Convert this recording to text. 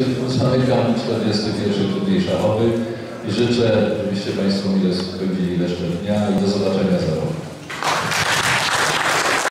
Zamykam 41 turniej szachowy i życzę oczywiście Państwu miłego spędzili dnia i do zobaczenia.